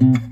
Mm-hmm.